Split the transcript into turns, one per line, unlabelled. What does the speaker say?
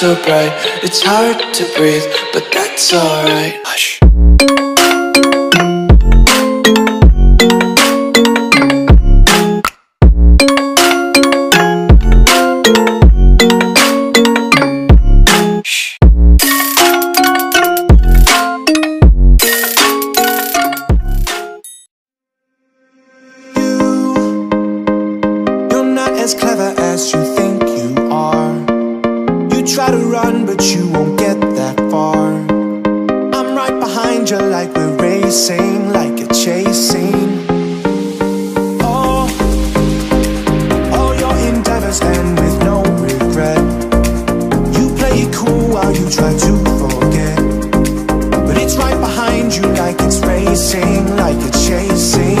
so bright, it's hard to breathe, but that's alright. Hush.
As clever as. You try to run, but you won't get that far. I'm right behind you, like we're racing, like you're chasing. Oh, all your endeavors end with no regret. You play it cool while you try to forget. But it's right behind you, like it's racing, like you're chasing.